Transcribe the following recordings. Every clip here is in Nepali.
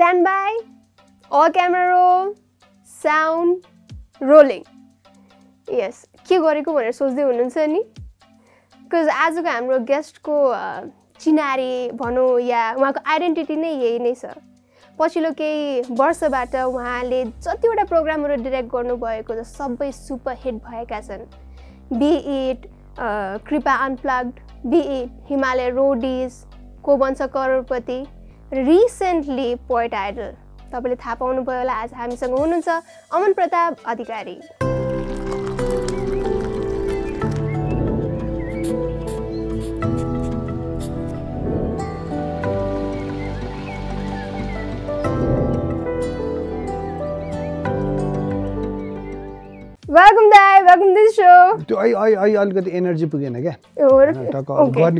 Stand by. All camera roll. Sound rolling. Yes. के गरेको भनेर सोच्दै हुनुहुन्छ नि बिकज आजको हाम्रो गेस्टको चिनारी भनौँ या उहाँको आइडेन्टिटी नै यही नै छ पछिल्लो केही वर्षबाट उहाँले जतिवटा प्रोग्रामहरू डिरेक्ट गर्नुभएको छ सबै सुपर हिट भएका छन् be it Kripa unplugged it Himalaya Roadies को बन्छ करोडपति रिसेन्टली पोइट आइडल तपाईँले थाहा पाउनुभयो होला आज हामीसँग हुनुहुन्छ अमन प्रताप अधिकारी। अलिकति एनर्जी पुगेन क्या।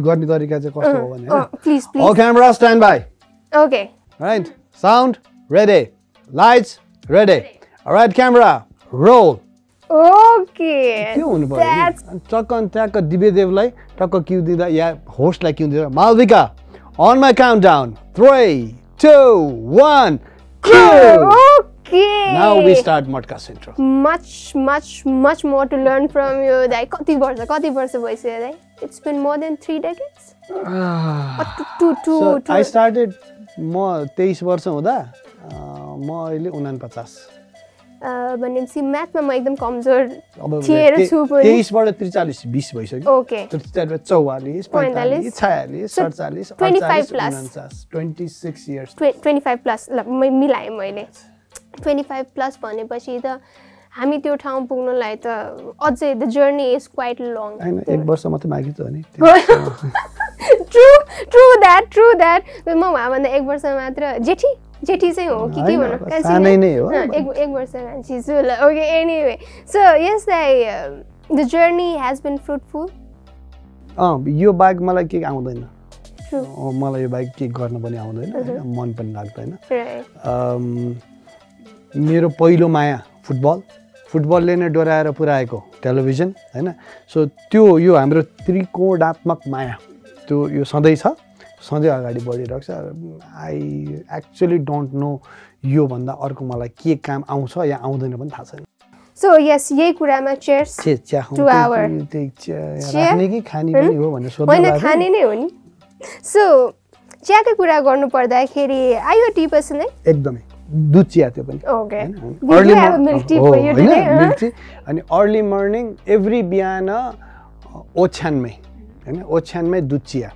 गर्ने तरिका चाहिँ कस्तो हो भने Please All please camera stand by. Okay Right. Sound ready. Lights ready. Alright camera roll. Okay त्यो हुनु पर्यो नि। That's- अनि टक्क अनि ट्याक्क दिव्यदेवलाई टक्क क्यु दिँदा या होस्टलाई क्यु दिँदा Malvika on my countdown three two one okay now we start Matka central much much much more to learn from you दाइ कति वर्ष कति वर्ष भइसक्यो दाइ it's been more than three decades to to to I started म तेइस वर्ष हुँदा म अहिले उनापचास भनेपछि म्याथमा म एकदम कमजोर अब थिएँ र ते- छु पनि। तेइसबाट त्रिचालिस बिस भइसक्यो। ओके। त्रिचालिस चौवालिस पैँतालिस। छयालिस सडचालिस 25 plus. Twenty six years twenty five plus ल म मिलाएँ मैले। ट्वेन्टी फाइभ प्लस भनेपछि त हामी त्यो ठाउँ पुग्नुलाई त अझै the journey is quite long एक वर्ष मात्रै मागि त हो नि। त्यो- true true that true that म उहाँभन्दा एक वर्ष मात्र जेठी जेठी चाहिँ हो कि के भनौँ एक एक वर्ष कान्छी छु ल ओके एनिवे सो यस दाइ the journey has been fruitful अँ यो बाइक मलाई के आउँदैन। अँ, मलाई यो बाइक के गर्न पनि आउँदैन होइन, मन पनि लाग्दैन। अम, मेरो पहिलो माया फुटबल। फुटबलले नै डोराएर पुऱ्याएको टेलिभिजन होइन? सो त्यो यो हाम्रो त्रिकोणात्मक माया। त्यो यो सधैँ छ। सधैँ अगाडि बढिरहेको छ। आई एक्चुली डोन्ट नो योभन्दा अर्को मलाई के काम आउँछ या आउँदैन पनि थाहा छैन। सो यस यही कुरामा चेयर्स चिया चिया? राख्ने कि खाने पनि हो भनेर सोध्नु होइन। खाने नै हो नि। सो चियाकै कुरा गर्नु पर्दाखेरि आयो टी पर्सन है एकदमै। दुध चिया त्यो पनि। ओके होइन? अनि अर्ली मर्निङ एभ्री बिहान ओछ्यानमै होइन ओछ्यानमै दुध चिया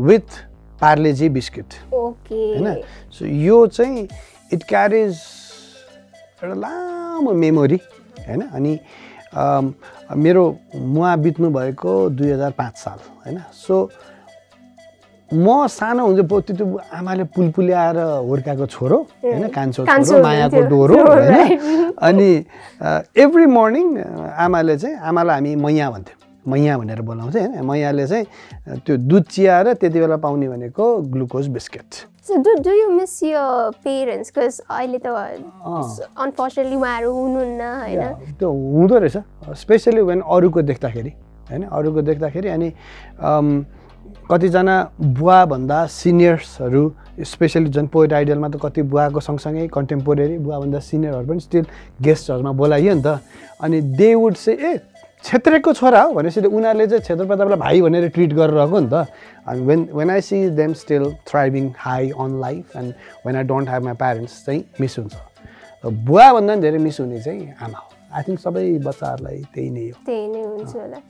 विथ पार्लेजी बिस्किट। होइन सो यो चाहिँ इट क्यारिज एउटा लामो मेमोरी होइन अनि मेरो मुवा बित्नु भएको दुई हजार पाँच साल होइन सो म सानो हुन्छ पो त्यो आमाले पुलपुल्याएर हुर्काएको छोरो होइन कान्छो छोरो मायाको। डोरो होइन. अनि एभ्री मर्निङ आमाले चाहिँ आमालाई हामी मैया भन्थ्यौँ। मैया भनेर बोलाउँथ्यो होइन। मैयाले चाहिँ त्यो दुध चिया र त्यति बेला पाउने भनेको ग्लुकोज बिस्किट। अहिले त अनफर्चुनेटली उहाँहरू हुनुहुन्न होइन? त्यो हुँदो रहेछ। स्पेसली वेन अरूको देख्दाखेरि होइन? अरूको देख्दाखेरि अनि कतिजना बुवाभन्दा सिनियर्सहरू स्पेसली झन् पोइट आइडियलमा त कति बुवाको सँगसँगै कन्टेम्पोरेरी बुवाभन्दा सिनियरहरू पनि स्टिल गेस्टहरूमा बोलाइयो नि त। अनि दे वुड से ए छेत्रेको छोरा हो भनेपछि उनीहरूले चाहिँ छेत्र प्रतापलाई भाइ भनेर ट्रिट गरेर रहेको नि त अनि when when I see them still thriving high on life and when I don't have my parents चाहिँ मिस हुन्छ बुवाभन्दा पनि धेरै मिस हुने चाहिँ आमा हो आई थिङ्क सबै बच्चाहरूलाई त्यही नै हो त्यही नै हुन्छ होला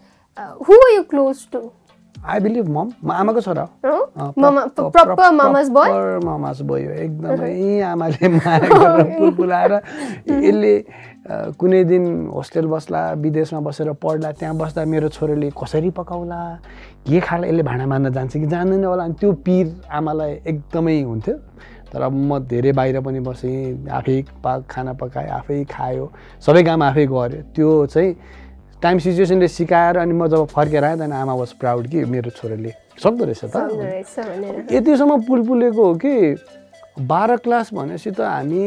who close to I believe mum म आमाको छोरा हो प्रपर बोय हो एकदमै आमाले माया गरेर पुलपुलाएर यसले कुनै दिन होस्टेल बस्ला विदेशमा बसेर पढ्ला त्यहाँ बस्दा मेरो छोरीले कसरी पकाउला के खाला यसले भाँडा मान्न जान्छ कि जान्दैन होला अनि त्यो पिर आमालाई एकदमै हुन्थ्यो तर अब म धेरै बाहिर पनि बसेँ आफै पा खाना पकाएँ आफै खायो सबै काम आफै गऱ्यो त्यो चाहिँ टाइम सिचुएसनले सिकाएर अनि म जब फर्केर आएँ त्यहाँदेखि आमा वाज प्राउड कि मेरो छोरीले सक्दो रहेछ त? यतिसम्म पुलपुलेको हो कि बाह्र क्लास भनेपछि त हामी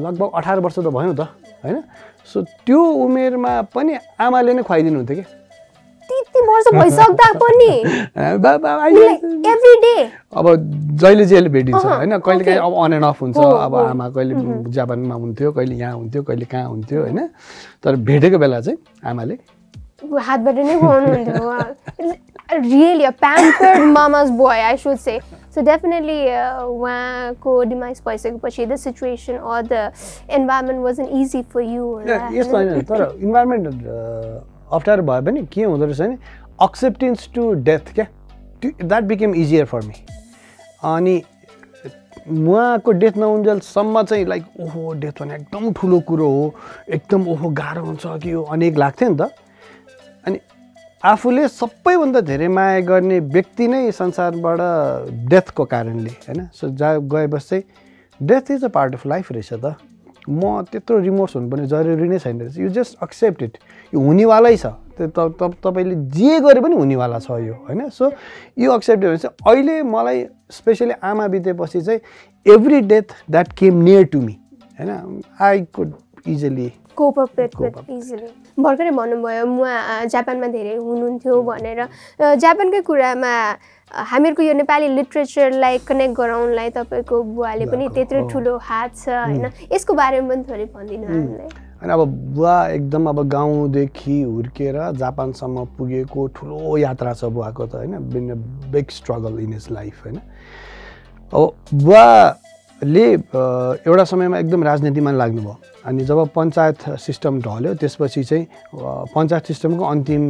लगभग अठार वर्ष त भयौँ त होइन? सो त्यो उमेरमा पनि आमाले नै खुवाइदिनु हुन्थ्यो कि? यति वर्ष भइसक्दा पनि। एभ्री डे अब जहिले जहिले भेटिन्छ होइन? कहिले काहीँ. अब अन एन्ड अफ हुन्छ। अब। आमा कहिले जापानमा हुन्थ्यो कहिले यहाँ हुन्थ्यो कहिले कहाँ हुन्थ्यो होइन? तर भेटेको बेला चाहिँ आमाले हातबाट नै खुवाउनुहुन्थ्यो really pampered mama's boy I should say so definitely उहाँको डिमाइस भइसकेपछि the situation or the environment was an easy for you यस्तो होइन। तर इन्भाइरोमेन्ट अप्ठ्यारो भयो भने के हुँदो रहेछ भने एक्सेप्टेन्स टु डेथ क्या that became easier for me अनि उहाँको डेथ नहुन्जेलसम्म चाहिँ लाइक ओहो डेथ भने एकदम ठुलो कुरो हो एकदम ओहो गाह्रो हुन्छ कि यो अनेक लाग्थ्यो नि त अनि आफूले सबैभन्दा धेरै माया गर्ने व्यक्ति नै संसारबाट डेथको कारणले होइन सो जहाँ गएपछि चाहिँ death is a part of life रहेछ त म त्यत्रो रिमोर्स हुनुपर्ने जरुरी नै छैन रहेछ। यु जस्ट एक्सेप्ट इट यो हुनेवालै छ। त्यो तपाईँले जे गरे पनि हुनेवाला छ यो होइन? सो यो एक्सेप्ट भने चाहिँ अहिले मलाई स्पेसली आमा बितेपछि चाहिँ every death that came near to me होइन? I could easily cope up with with easily भर्खरै भन्नुभयो म जापानमा धेरै हुनुहुन्थ्यो भनेर। जापानकै कुरामा हामीहरूको यो नेपाली लिट्रेचरलाई कनेक्ट गराउनलाई तपाईँको बुवाले पनि त्यत्रो। ठुलो हात छ होइन? यसको बारेमा पनि थोरै भनिदिनु हामीलाई। अनि अब बुवा एकदम अब गाउँदेखि हुर्केर जापानसम्म पुगेको ठुलो यात्रा छ बुवाको त होइन? Been big struggle in his life होइन? अब बुवाले अ, एउटा समयमा एकदम राजनीतिमा लाग्नुभयो। अनि जब पञ्चायत सिस्टम ढल्यो त्यसपछि चाहिँ पञ्चायत सिस्टमको अन्तिम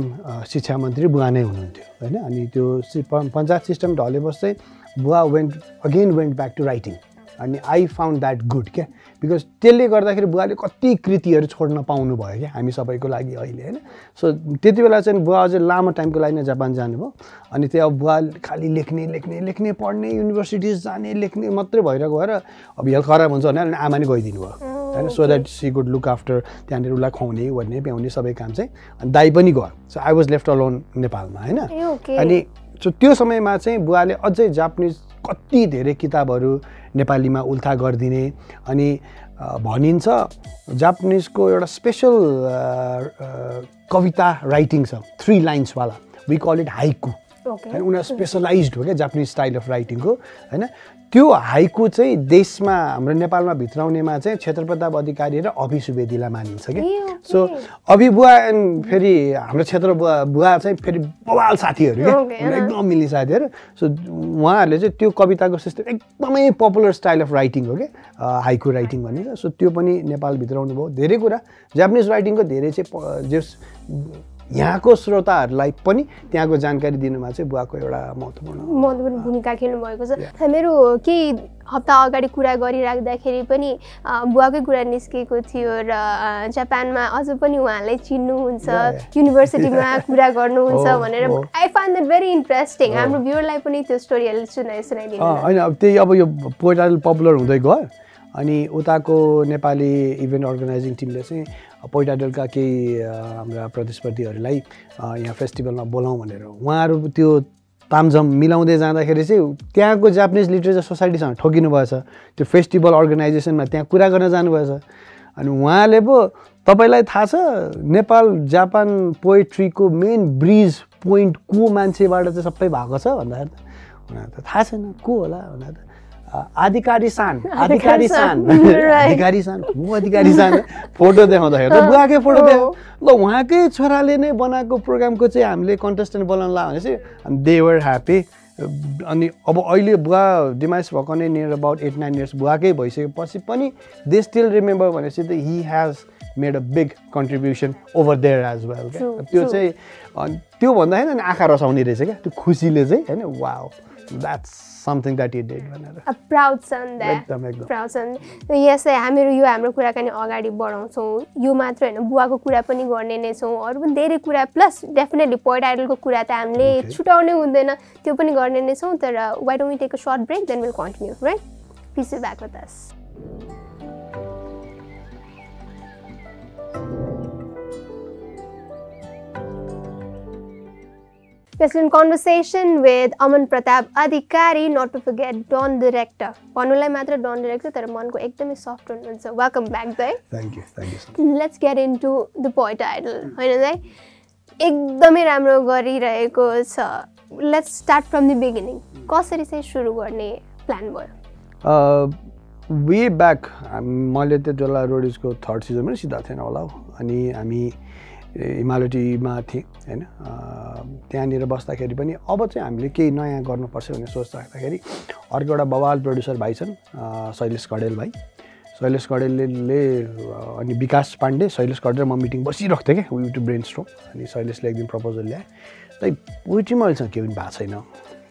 शिक्षा मन्त्री बुवा नै हुनुहुन्थ्यो होइन? अनि त्यो पञ्चायत सिस्टम ढलेपछि चाहिँ बुवा went again went back to writing अनि आई फाउन्ड द्याट गुड क्या? बिकज त्यसले गर्दाखेरि बुवाले कति कृतिहरू छोड्न पाउनु भयो क्या? हामी सबैको लागि अहिले होइन? सो त्यति बेला चाहिँ बुवा अझै लामो टाइमको लागि नै जापान जानुभयो। अनि त्यो अब बुवा खालि लेख्ने लेख्ने लेख्ने पढ्ने युनिभर्सिटिज जाने लेख्ने मात्रै भइरहेको भएर अब हेल्थ खराब हुन्छ भने अनि आमा नै गइदिनु भयो होइन? So that see good look after त्यहाँनिर उसलाई खुवाउने ओर्ने प्याउने सबै काम चाहिँ अनि दाई पनि गयो। So I was left alone नेपालमा होइन? अनि सो त्यो समयमा चाहिँ बुवाले अझै जापानिज कति धेरै किताबहरू नेपालीमा उल्था गरिदिने। अनि भनिन्छ जापानिजको एउटा स्पेसल कविता राइटिङ छ थ्री लाइन्सवाला। वी कल इट हाइकु होइन उनीहरू स्पेसलाइज हो क्या जापानिज स्टाइल अफ राइटिङको होइन? त्यो हाइकु चाहिँ देशमा हाम्रो नेपालमा भित्राउनेमा चाहिँ क्षेत्र प्रताप अधिकारी र अभि सुवेदीलाई मानिन्छ ओके। सो अभि बुवा एन्ड फेरि हाम्रो क्षेत्र बुवा बुवा चाहिँ फेरि बवाल साथीहरू क्या। एकदम मिल्ने साथीहरू। सो उहाँहरूले चाहिँ त्यो कविताको सिस्टम एकदमै पपुलर स्टाइल अफ राइटिङ हो क्या हाइकु राइटिङ भन्ने। छ सो त्यो पनि नेपाल भित्राउनु भयो। धेरै कुरा। जापानिज राइटिङको धेरै चाहिँ जस यहाँको श्रोताहरूलाई पनि त्यहाँको जानकारी दिनुमा चाहिँ बुवाको एउटा महत्त्वपूर्ण महत्त्वपूर्ण भूमिका खेल्नु भएको छ मेरो केही हप्ता अगाडि कुरा गरिराख्दाखेरि पनि बुवाकै कुरा निस्केको थियो र जापानमा अझ पनि उहाँलाई चिन्नुहुन्छ. युनिभर्सिटीमा कुरा गर्नुहुन्छ हो, भनेर। I find that very interesting. हाम्रो भ्युरलाई पनि त्यो स्टोरीहरू सुनाइ सुनाइदिनु। होइन अब त्यही अब यो पोइटाल पपुलर हुँदै गयो अनि उताको नेपाली इभेन्ट अर्गनाइजिङ टिमले चाहिँ पोइटाडेलका केही हाम्रा प्रतिस्पर्धीहरूलाई यहाँ फेस्टिभलमा बोलाउँ भनेर उहाँहरू त्यो तामझाम मिलाउँदै जाँदाखेरि चाहिँ त्यहाँको जापानिज लिटरेचर सोसाइटीसँग ठोकिनु भएछ। त्यो फेस्टिभल अर्गनाइजेसनमा त्यहाँ कुरा गर्न जानुभएछ अनि उहाँले पो तपाईँलाई थाहा छ नेपाल जापान पोएट्रीको मेन ब्रिज पोइन्ट को मान्छेबाट चाहिँ सबै भएको छ भन्दाखेरि त उनीहरू त थाहा छैन को होला भनेर त a, Adhikari San Adhikari San. Right. अधिकारी सान को अधिकारी सान फोटो देखाउँदाखेरि त बुवाकै फोटो हो। देखाउ ल उहाँकै छोराले नै बनाएको प्रोग्रामको चाहिँ हामीले कन्टेस्टेन्ट बोलाउन ला भनेपछि अनि दे वर ह्याप्पी अनि अब अहिले बुवा डिमाइस भएको नै near about eight nine years बुवाकै भइसकेपछि पनि दे स्टिल रिमेम्बर भनेपछि त he has made a big contribution over there as well क्या। त्यो. चाहिँ त्यो भन्दाखेरि आँखा रसाउने रहेछ क्या। त्यो खुसीले चाहिँ होइन wow that's something that you did भनेर A proud son there. एकदम एकदम प्राउड छन् यसै हामीहरू यो हाम्रो कुराकानी अगाडि बढाउँछौँ। यो मात्र होइन बुवाको कुरा पनि गर्ने नै छौँ। अरू पनि धेरै कुरा प्लस डेफिनेटली पोइट आइडलको कुरा त हामीले. छुटाउनै हुँदैन। त्यो पनि गर्ने नै छौँ तर why don't take a short break then will continue right be back with us In conversation with Aman Pratap Adhikari, not to forget Don Director. भन्नुलाई मात्र डन डिरेक्टर तर मनको एकदमै सफ्ट हुनुहुन्छ वेलकम ब्याक दाइ thank you thank you let's get into the poet idol होइन दाइ एकदमै राम्रो गरिरहेको छ। Let's start from the beginning कसरी चाहिँ सुरु गर्ने प्लान भयो? वे ब्याक मैले त्यति बेला रोडिजको थर्ड सिजनमै सिधा थिएन होला अनि हामी हिमालयटीमा थिएँ होइन? त्यहाँनिर बस्दाखेरि पनि अब चाहिँ हामीले केही नयाँ गर्नुपर्छ भन्ने सोच राख्दाखेरि अर्को एउटा बवाल प्रड्युसर भाइ छन् शैलेश कडेल भाइ। शैलेश कडेलले अनि विकास पाण्डे शैलेश कडेल म मिटिङ बसिरहेको थिएँ क्या युट्युब ब्रेन स्ट्रोम अनि शैलेशले एकदिन प्रपोजल ल्याएँ। तै पोइट्रीमा अहिलेसम्म केही पनि भएको छैन।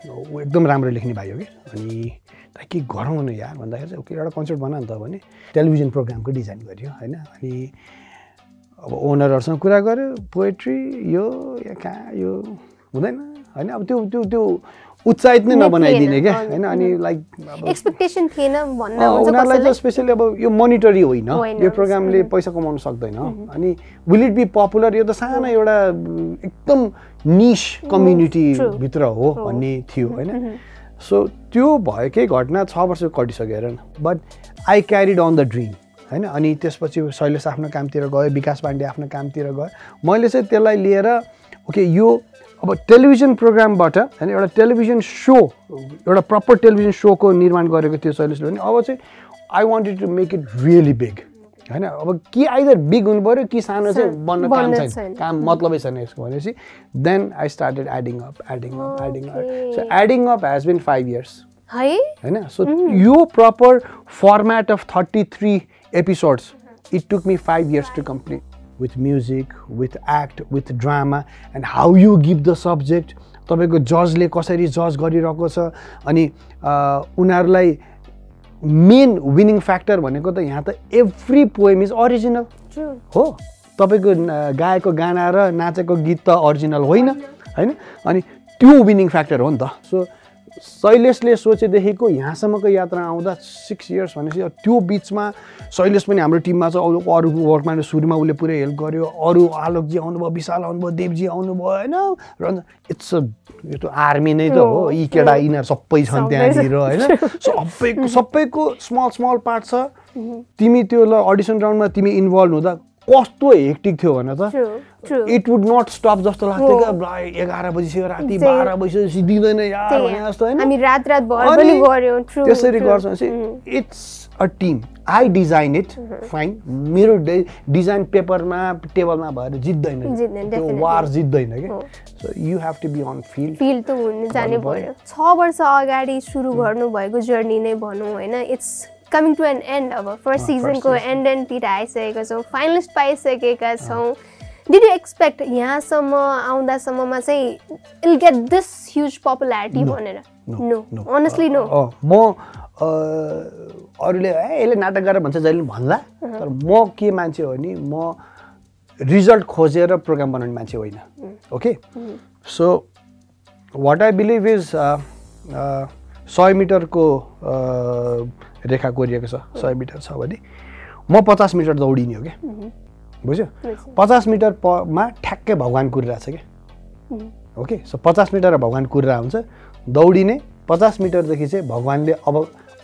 ऊ एकदम राम्रो लेख्ने भाइ हो कि अनि त के गरौँ न यार भन्दाखेरि चाहिँ एउटा कन्सर्ट बना नि त भने टेलिभिजन प्रोग्रामको डिजाइन गरियो होइन? अनि अब ओनरहरूसँग कुरा गऱ्यो पोएट्री यो या कहाँ यो हुँदैन। होइन अब त्यो त्यो त्यो उत्साहित नै नबनाइदिने क्या। होइन अनि लाइक एक्सपेक्टेसन थिएन उनीहरूलाई चाहिँ स्पेसली अब यो मोनिटरी होइन। यो प्रोग्रामले पैसा कमाउन सक्दैन। अनि विल इट बी पपुलर यो त सानो एउटा एकदम निस कम्युनिटीभित्र हो भन्ने थियो होइन। सो त्यो भएकै घटना छ वर्ष कटिसक्यो हेर न। But I carried on the dream होइन? अनि त्यसपछि शैलेश आफ्नो कामतिर गयो विकास पाण्डे आफ्नो कामतिर गयो। मैले चाहिँ त्यसलाई लिएर ओके यो अब टेलिभिजन प्रोग्रामबाट होइन एउटा टेलिभिजन सो एउटा प्रपर टेलिभिजन सोको निर्माण गरेको थियो शैलेशले भने अब चाहिँ I wanted to make it really big होइन? अब कि आइदर बिग हुनु पऱ्यो कि सानो चाहिँ बन्न काम छैन। काम मतलबै छैन यसको भनेपछि then I started adding up adding up adding up so adding up has been five years होइन? सो यो proper format of thirty three episodes. It took me five years to complete. With music, with act, with drama, and how you give the subject. तपाईँको जजले कसरी जज गरिरहेको छ अनि उनीहरूलाई मेन विनिङ फ्याक्टर भनेको त यहाँ त एभ्री पोएम इज अरिजिनल हो? तपाईँको गाएको गाना र नाचेको गीत त अरिजिनल होइन? होइन? अनि त्यो विनिङ फ्याक्टर हो नि त। सो शैलेशले सोचेदेखिको यहाँसम्मको यात्रा आउँदा सिक्स इयर्स भनेपछि त्यो बिचमा शैलेश पनि हाम्रो टिममा छ। अरू अरू वर्कमा सुरुमा उसले पुरै हेल्प गर्यो। अरू आलोकजी आउनुभयो विशाल आउनुभयो देवजी आउनुभयो होइन? र इट्स यो त आर्मी नै त हो। यी केटा यिनीहरू सबै छन् त्यहाँनिर होइन? सबैको सबैको स्मल स्मल पार्ट छ। तिमी त्यो ल अडिसन राउन्डमा तिमी इन्भल्भ हुँदा कस्तो हेक्टिक थियो भने त इट वुड नट स्टप जस्तो लाग्थ्यो क्या। एघार बजीसक्यो राति बाह्र बजीसक्यो दिँदैन यार भने जस्तो होइन? त्यसरी गर्छ it's a team I design it fine मेरो डिजाइन पेपरमा टेबलमा भएर जित्दैन त्यो वार जित्दैन क्या। So you have to be on field field त हुनु जानै पर्यो। छ वर्ष अगाडि सुरु गर्नुभएको जर्नी नै भनौँ होइन? It's coming to an end अब फर्स्ट सिजनको एन्ड एन्डतिर आइसकेका छौँ फाइनलिस्ट पाइसकेका छौँ। डिड यु एक्सपेक्ट यहाँसम्म आउँदासम्ममा चाहिँ will get this huge popularity भनेर? नो अनेस्टली नो म अरूले ए यसले नाटक गरेर भन्छ जहिले भन्ला। तर म के मान्छे हो नि म रिजल्ट खोजेर प्रोग्राम बनाउने मान्छे होइन। Okay so what I believe is सय मिटरको रेखा कोरिएको छ सय मिटर छ भने। म पचास मिटर दौडिने हो क्या। बुझ्यो? पचास मिटर पमा ठ्याक्कै भगवान् कुरिरहेको छ क्या। ओके? सो पचास मिटर भगवान् कुरिरहेको हुन्छ। दौडिने पचास मिटरदेखि चाहिँ भगवान्ले अब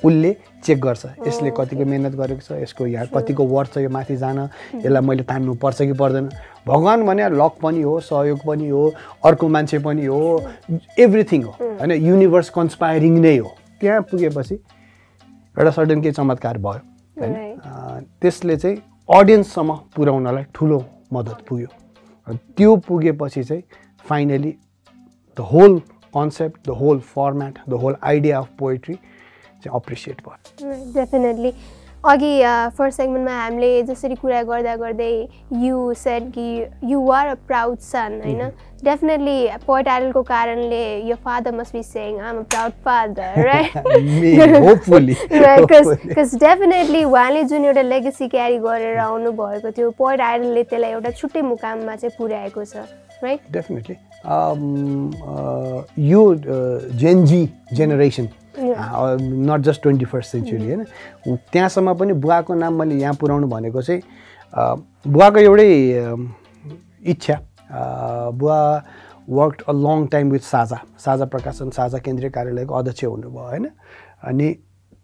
उसले चेक गर्छ। यसले कतिको मिहिनेत गरेको छ यसको यहाँ कतिको वर्ष छ यो माथि जान। यसलाई मैले तान्नु पर्छ कि पर्दैन। भगवान् भने लक पनि हो सहयोग पनि हो अर्को मान्छे पनि हो। एभ्रिथिङ हो। होइन युनिभर्स कन्सपायरिङ नै हो। त्यहाँ पुगेपछि एउटा सडन केही चमत्कार भयो होइन? त्यसले चाहिँ अडियन्ससम्म पुर्याउनलाई ठुलो मद्दत पुग्यो। त्यो पुगेपछि चाहिँ finally the whole concept the whole format the whole idea of poetry चाहिँ अप्रिसिएट भयो। डेफिनेटली अघि फर्स्ट सेगमेन्टमा हामीले जसरी कुरा गर्दा गर्दै यु सेड कि you are a proud son होइन? डेफिनेटली पोइट आइडलको कारणले यो father must be saying I'm a proud father right because definitely उहाँले जुन एउटा लेगेसी क्यारी गरेर आउनु भएको थियो पोइट आइडलले त्यसलाई एउटा छुट्टै मुकाममा चाहिँ पुर्याएको छ राइट डेफिनेटली यो Gen Z generation not just twenty first century होइन? त्यहाँसम्म पनि बुवाको नाम मैले यहाँ पुऱ्याउनु भनेको चाहिँ बुवाको एउटै इच्छा। बुवा work a long time with Sajha Sajha Prakashan साझा केन्द्रीय कार्यालयको अध्यक्ष हुनुभयो होइन? अनि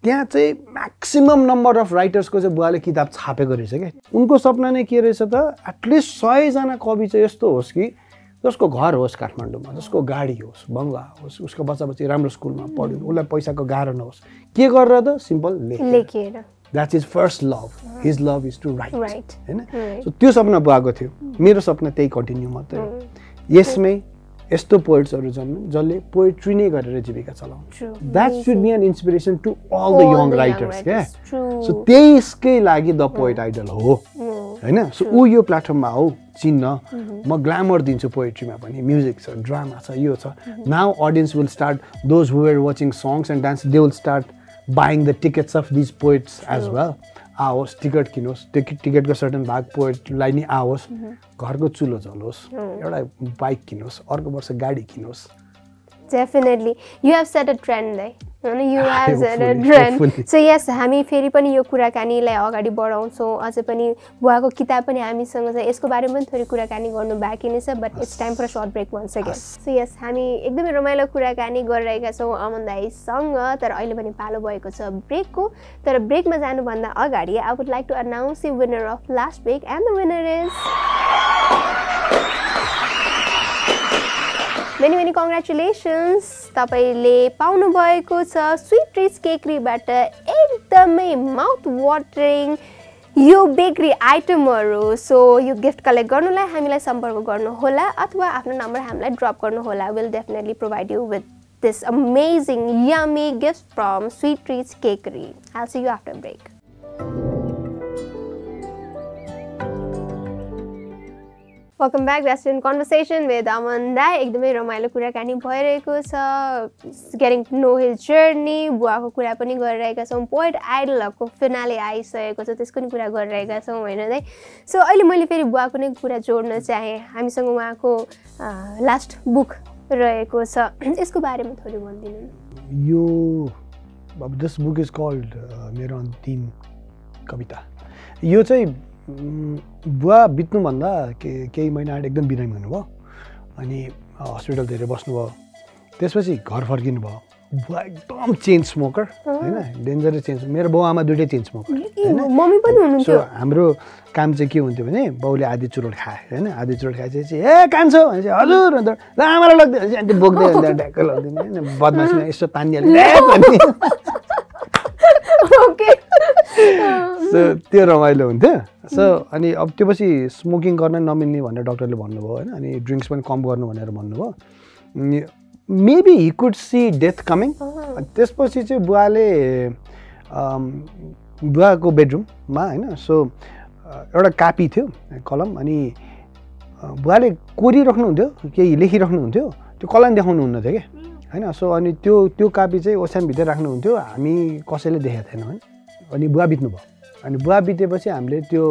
त्यहाँ चाहिँ म्याक्सिमम् नम्बर अफ राइटर्सको चाहिँ बुवाले किताब छापेको रहेछ क्या। उनको सपना नै के रहेछ त एटलिस्ट सयजना कवि चाहिँ यस्तो होस् कि जसको घर होस् काठमाडौँमा जसको गाडी होस् बङ्गला होस् उसको बच्चा बच्ची राम्रो स्कुलमा पढ्यो उसलाई पैसाको गाह्रो नहोस् के गरेर त सिम्पल लेख लेखेर। That's is first love his love is to write. होइन. सो त्यो सपना बुवाको थियो। मेरो सपना त्यही कन्टिन्यू मात्रै हो। यसमै यस्तो पोइट्सहरू जन्मे जसले पोइट्री नै गरेर जीविका चलाउँछ. That should be an inspiration to all the young writers क्या. सो त्यसकै लागि द पोइट आइडल हो। Mm. होइन? सो ऊ यो प्लेटफर्ममा आऊ चिन्न। म ग्ल्यामर दिन्छु पोएट्रीमा पनि। म्युजिक छ ड्रामा छ यो छ। Now audience will start those who are watching songs and dance they will start buying the tickets of these poets as well आओस् टिकट किनोस्। टिकट टिकटको सर्टन भाग पोइटलाई नि आओस्। घरको चुलो चलोस् एउटा बाइक किनोस् अर्को वर्ष गाडी किनोस्। Definitely you have set a trend है होइन you have set a trend. So yes हामी फेरि पनि यो कुराकानीलाई अगाडि बढाउँछौँ। अझै पनि बुवाको किताब पनि हामीसँग छ। यसको बारेमा पनि थोरै कुराकानी गर्नु बाँकी नै छ but it's time for short break one second so yes हामी एकदमै रमाइलो कुराकानी गरिरहेका छौँ अमन दाईसँग तर अहिले पनि पालो भएको छ ब्रेकको। तर ब्रेकमा जानुभन्दा अगाडि I would like to announce the winner of last break and the winner is many many congratulations तपाईँले पाउनुभएको छ स्विट ट्रिज केकरीबाट एकदमै माउथ वाटरिङ यो बेकरी आइटमहरू सो यो गिफ्ट कलेक्ट गर्नुलाई हामीलाई सम्पर्क गर्नुहोला अथवा आफ्नो नम्बर हामीलाई ड्रप गर्नुहोला will definitely provide you with this amazing yummy gift from sweet treats cakery I see you after break welcome back restaurant conversation with Aman दाई एकदमै रमाइलो कुराकानी भइरहेको छ। गेटिङ नो हिज जर्नी बुवाको कुरा पनि गरिरहेका छौँ। पोइट आइडलहरूको फिनाले आइसकेको छ त्यसको नि कुरा गरिरहेका छौँ होइन दाइ? सो अहिले मैले फेरि बुवाको नै कुरा जोड्न चाहेँ। हामीसँग उहाँको लास्ट बुक रहेको छ। यसको बारेमा थोरै भनिदिनु। यो दिस बुक इज कल्ड मेरो अन्तिम कविता। यो चाहिँ बुवा बित्नुभन्दा के केही महिना अगाडि एकदम बिरामी हुनुभयो। अनि हस्पिटलतिर बस्नुभयो। त्यसपछि घर फर्किनु भयो बुवा एकदम चेन स्मोकर होइन? डेन्जरस चेन्ज मेरो बाउ आमा दुइटै चेन स्मोकर पनि सो हाम्रो काम चाहिँ के हुन्थ्यो भने बाउले आधी चुरोट खाए होइन? आधी चुरोट खाएपछि ए कान्छो! भनेपछि हजुर! अन्त ल आमालाई लगिदियो! भनेपछि अन्त बोक्दै अन्त ढ्याक्क लगिदिने होइन? बदमासीमा यसो तानिहाल्ने ओके। सो त्यो रमाइलो हुन्थ्यो। सो अनि अब त्यो पछि स्मोकिङ गर्न नमिल्ने भनेर डक्टरले भन्नुभयो होइन? अनि ड्रिङ्क्स पनि कम गर्नु भनेर भन्नुभयो। Maybe he could see death coming त्यसपछि चाहिँ बुवाले बुवाको बेडरुममा होइन? सो एउटा कापी थियो कलम। अनि बुवाले कोरिराख्नुहुन्थ्यो केही लेखिराख्नुहुन्थ्यो त्यो कसलाई पनि देखाउनु हुन्न थियो क्या होइन? सो अनि त्यो त्यो कापी चाहिँ ओछ्यानभित्र राख्नुहुन्थ्यो। हामी कसैले देखेको थिएनौँ होइन? अनि बुवा बित्नुभयो अनि बुवा बितेपछि हामीले त्यो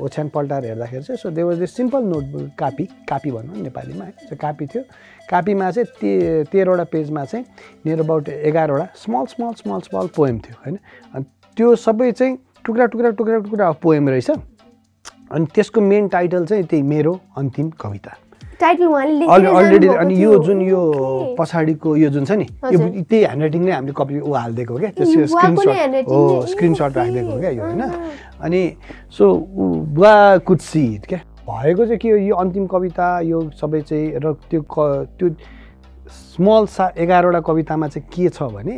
ओछ्यान पल्टाएर हेर्दाखेरि चाहिँ so they was a simple notebook कापी कापी भनौँ नेपालीमा है। त्यो कापी थियो। कापीमा चाहिँ ते तेह्रवटा पेजमा चाहिँ near about एघारवटा small small small small poem थियो होइन। अनि त्यो सबै चाहिँ टुक्रा टुक्रा टुक्रा टुक्रा पोएम रहेछ। अनि त्यसको मेन टाइटल चाहिँ त्यही मेरो अन्तिम कविता। टाइटल उहाँले अलरेडी अनि। यो जुन यो. पछाडिको यो जुन छ नि यो। त्यही ह्यान्ड राइटिङ नै हामीले कपी ऊ हालिदिएको हो क्या त्यसको नै स्क्रिनसट हो स्क्रिनसट. राखिदिएको हो क्या यो होइन। अनि सो बुवा कुड सी इट क्या भएको चाहिँ के हो यो अन्तिम कविता यो सबै चाहिँ र त्यो क त्यो स्मल सा एघारवटा कवितामा चाहिँ के छ भने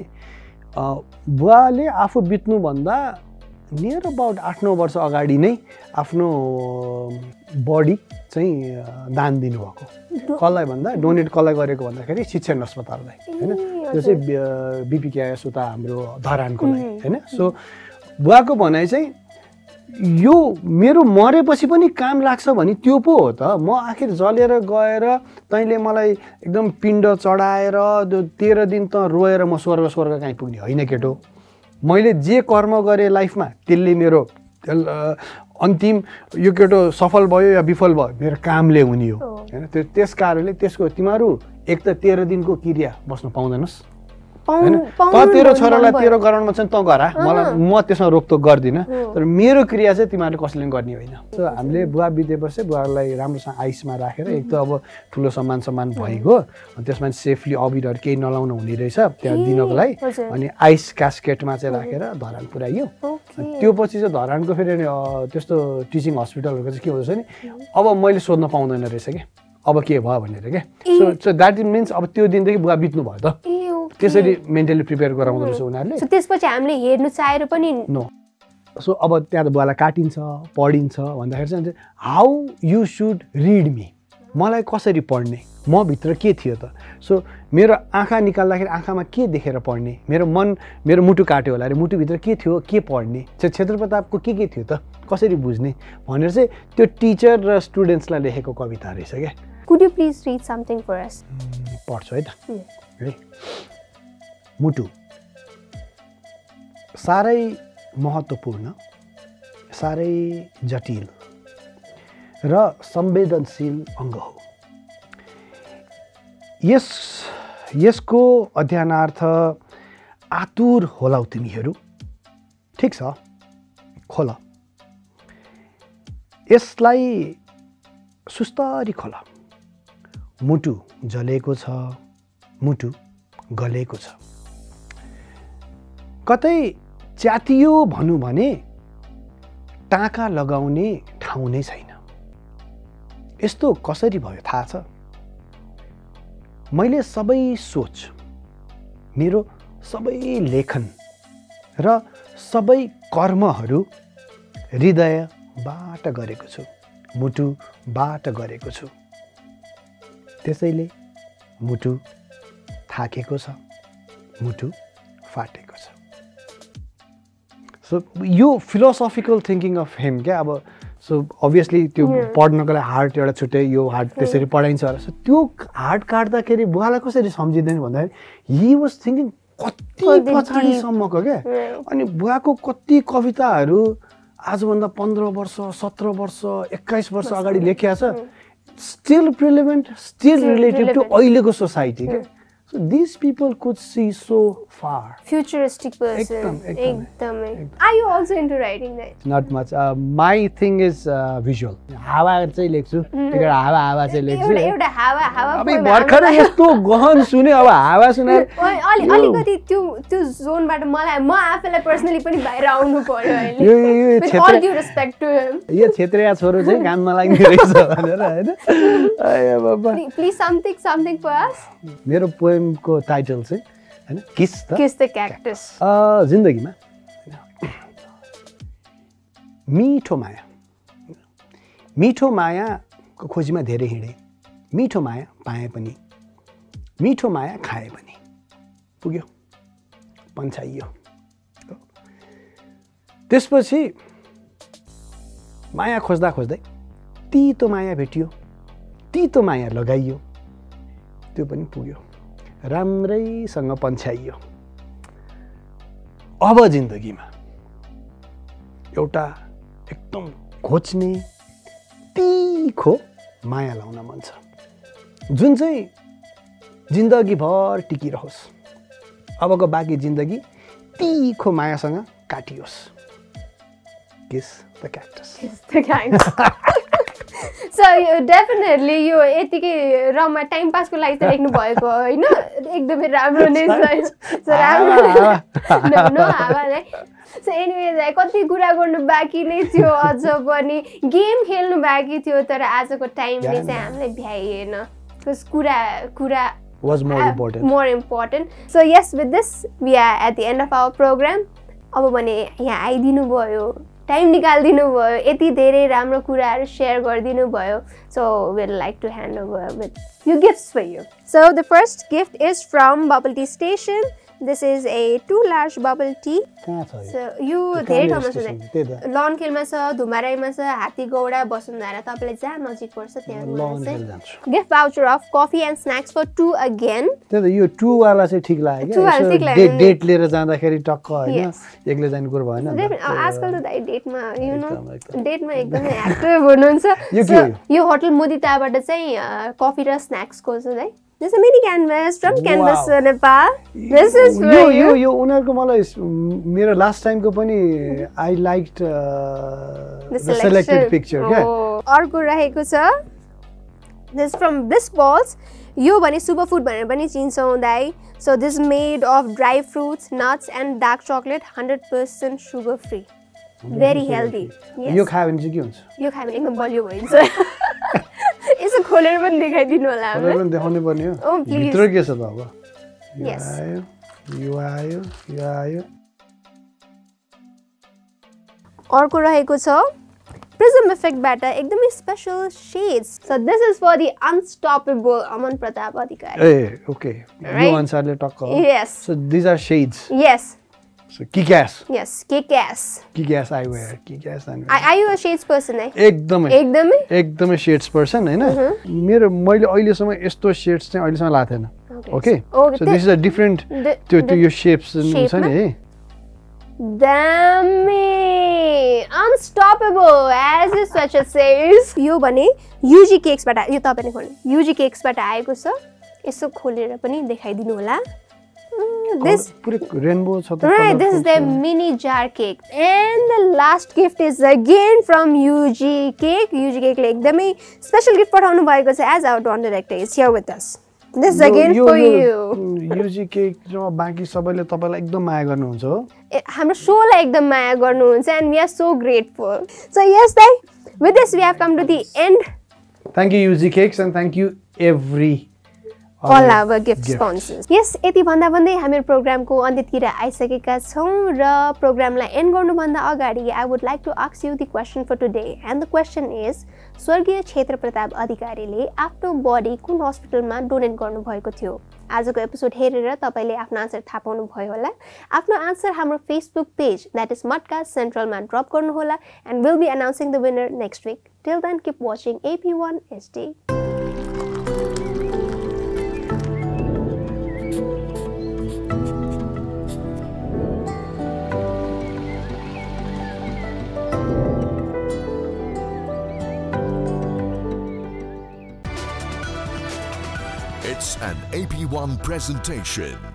बुवाले आफू बित्नुभन्दा नियर अबाउट आठ नौ वर्ष अगाडि नै आफ्नो बडी चाहिँ दान दिनुभएको। कसलाई भन्दा डोनेट कसलाई गरेको भन्दाखेरि शिक्षण अस्पताललाई होइन? त्यो चाहिँ बिपिकेएस उता हाम्रो धरानको लागि होइन? सो बुवाको भनाइ चाहिँ यो मेरो मरेपछि पनि काम लाग्छ भने त्यो पो हो त। म आखिर जलेर गएर तैँले मलाई एकदम पिण्ड चढाएर त्यो तेह्र दिन त रोएर म स्वर्ग स्वर्ग कहीँ पुग्ने होइन केटो। मैले जे कर्म गरेँ लाइफमा त्यसले मेरो अन्तिम यो केटो सफल भयो या विफल भयो मेरो कामले हुने हो। होइन त्यो त्यस कारणले त्यसको तिमीहरू एक त तेह्र दिनको क्रिया बस्न पाउँदैनस् त तेरो छोरालाई। तेरो गराउनमा चाहिँ त गर। मलाई म त्यसमा रोकटोक गर्दिनँ। तर मेरो क्रिया चाहिँ तिमीहरूले कसैले गर्ने होइन। सो हामीले बुवा बितेपछि बुवालाई राम्रोसँग आइसमा राखेर एक त अब ठुलो सम्मान सम्मान भइगयो। अनि त्यसमा सेफली अबिरहरू केही नलाउनु हुने रहेछ त्यहाँ दिनको लागि। अनि आइस क्यास्केटमा चाहिँ राखेर धरान पुऱ्याइयो। त्यो पछि चाहिँ धरानको फेरि त्यस्तो टिचिङ हस्पिटलहरूको चाहिँ के हुँदैछ नि अब मैले सोध्न पाउँदैन रहेछ कि? अब के भयो भनेर क्या सो सो द्याट मिन्स अब त्यो दिनदेखि बुवा बित्नु भयो त। त्यसरी मेन्टली प्रिपेयर गराउँदो रहेछ उनीहरूले। सो त्यसपछि हामीले हेर्नु चाहेर पनि नो सो अब त्यहाँ त बुवालाई काटिन्छ पढिन्छ भन्दाखेरि चाहिँ how you should read me मलाई कसरी पढ्ने? म भित्र के थियो त? सो मेरो आँखा निकाल्दाखेरि आँखामा के देखेर पढ्ने? मेरो मन मेरो मुटु काट्यो होला अरे मुटुभित्र के थियो के पढ्ने? चाहिँ क्षेत्र प्रतापको के के थियो त? कसरी बुझ्ने? भनेर चाहिँ त्यो टिचर र स्टुडेन्ट्सलाई लेखेको कविता रहेछ क्या could you please read something for us पढ्छु है त मुटु साह्रै महत्त्वपूर्ण साह्रै जटिल र संवेदनशील अङ्ग हो यस यसको अध्ययनार्थ आतुर होलाउ तिमीहरू ठिक छ खोल यसलाई सुस्तरी खोल मुटु जलेको छ मुटु गलेको छ। कतै च्यातियो भनौँ भने टाँका लगाउने ठाउँ नै छैन। यस्तो कसरी भयो थाहा छ? मैले सबै सोच मेरो सबै लेखन र सबै कर्महरू हृदयबाट गरेको छु मुटुबाट गरेको छु। त्यसैले मुटु थाकेको छ मुटु फाटेको छ। सो यो फिलोसफिकल थिङ्किङ अफ हेम क्या? अब सो अभियसली त्यो. पढ्नको लागि हार्ट एउटा छुट्टै यो हार्ट त्यसरी पढाइन्छ होला। सो त्यो हार्ट काट्दाखेरि बुवालाई कसरी सम्झिँदैन भन्दाखेरि हि वाज थिङ्किङ कति पछाडिसम्मको क्या. अनि बुवाको कति कविताहरू आजभन्दा पन्ध्र वर्ष सत्र वर्ष एक्काइस वर्ष अगाडि लेखिया छ। Still prevalent still Still related to. अहिलेको सोसाइटी क्या so this people could see so far futuristic person एकदम, एकदम, एकदमै are you also into writing that not much my thing is visual हावा चाहिँ लेख्छु त्यही हावा हावा चाहिँ लेख्छु एउटा एउटा हावा हावा अब पोएम भर्खर यस्तो गहन सुने अब हावा सुने अलि अलिकति त्यो त्यो जोनबाट मलाई म आफैलाई पर्सनली पनि बाहिर आउनु पर्यो अहिले यो- यो- यो respect to him. यो क्षेत्रीय छोरो चाहिँ काममा लाग्ने रहेछ भनेर होइन आया बाबा Please, please something something for पोएमको टाइटल चाहिँ होइन किस Kiss the cactus. अ, जिन्दगीमा। मिठो माया। मिठो मायाको खोजीमा धेरै हिँडेँ। मिठो माया पाएँ पनि। मिठो माया खाएँ पनि। पुग्यो। पन्छाइयो। त्यसपछि माया खोज्दा खोज्दै तितो माया भेटियो। तितो माया लगाइयो। त्यो पनि पुग्यो। राम्रैसँग पन्छ्याइयो। अब जिन्दगीमा एउटा एकदम खोज्ने तिखो माया लाउन मन छ। जुन चाहिँ जिन्दगीभर टिकिरहोस् अबको बाँकी जिन्दगी तिखो मायासँग काटियोस्। Kiss the cactus So you definitely यो यतिकै रमा टाइम पासको लागि त लेख्नु भएको होइन? एकदमै राम्रो नै छ। राम्रो सो एनिवे कति कुरा गर्नु बाँकी नै थियो अझ पनि। गेम खेल्नु बाँकी थियो तर आजको टाइमले चाहिँ हामीलाई भ्याइएन। कुरा कुरा was more important more important. So yes, with this we are at the end of our program. अब भने यहाँ आइदिनु भयो। टाइम निकालिदिनु भयो यति धेरै राम्रो कुराहरू सेयर गरिदिनु भयो। So will like to hand over with you gifts for you so the first gift is from bubble tea station this is a two large bubble tea यो? धेरै ठाउँमा छ स्टेसन, त्यही त लन खेलमा छ धुमाराईमा छ हात्तीगौडा बसुन्धारा तपाईँलाई जहाँ नजिक पर्छ त्यहाँ चाहिँ gift voucher of coffee and snacks for two again त्यही त यो टुवाला चाहिँ ठिक लाग्यो डेट लिएर जाँदाखेरि टक्क होइन. एक्लै जाने कुरो भएन आजकल। त दाइ डेटमा यु नो। डेटमा एकदमै। एक्टिभ हुनुहुन्छ यो होटल मोदिताबाट चाहिँ कफी र स्न्याक्सको छ है this mini canvas from canvas Wow. Nepal this is यो यो यो उनीहरूको मलाई मेरो लास्ट टाइमको पनि I like selected picture Oh. अर्को रहेको छ। दिस फ्रम ब्लिस बल्स यो भने सुपर फुड भनेर पनि चिन्छौँ दाइ। So this made of dry fruits nuts and dark chocolate hundred percent sugar free very healthy यो खायो भने चाहिँ के हुन्छ? यो खायो भने एकदम बलियो भइन्छ। यसो खोलेर पनि देखाइदिनु होला खोलेर पनि देखाउनै पर्ने हो. भित्र के छ त अब यो. आयो यो आयो यो आयो। अर्को रहेको छ प्रिजम इफेक्टबाट एकदमै special shades so this is for the unstoppable Aman Pratap Adhikari ah okay यो. अनुसारले टक्क yes so these are shades yes cash कि ग्यास आई वेयर कि gas I I you a shades person है एकदमै एकदमै एकदमै सेड्स पर्सन होइन? मेरो मैले अहिलेसम्म यस्तो सेड्स चाहिँ अहिलेसम्म लाएको थिएन। Okay so this is a different the- त्यो त्यो यो सेप्स छ shape-मा? नि है Damn Unstoppable as the sweatshirt says. यो भने युजी केक्सबाट यो तपाईँले खोल्नु युजी केक्सबाट आएको छ। यसो खोलेर पनि देखाइदिनु होला। छ त Right, this is their mini jar cake. And the last gift is again from UG Cake. UG Cake ले एकदमै special gift पठाउनु भएको छ as our Dawn director is here with us. This is again for you. UG cake र बाँकी सबैले तपाईँलाई एकदम माया गर्नुहुन्छ हो हाम्रो सोलाई एकदम माया गर्नुहुन्छ and we are so grateful. So yes, दाइ with this we have come to the end thank you UG cakes and thank you every all our gift sponsors. Yes, यति भन्दा भन्दै हामी प्रोग्रामको अन्त्यतिर आइसकेका छौँ र प्रोग्रामलाई एन्ड गर्नुभन्दा अगाडि I would like to आक्स you the question for today and the question is स्वर्गीय क्षेत्र प्रताप अधिकारीले आफ्नो बडी कुन हस्पिटलमा डोनेट गर्नुभएको थियो? आजको एपिसोड हेरेर तपाईँले आफ्नो आन्सर थाहा पाउनु भयो होला। आफ्नो आन्सर हाम्रो Facebook page that is Mudcast सेन्ट्रलमा drop गर्नुहोला and will be announcing the winner next week till then keep watching AP one SD An AP1 presentation.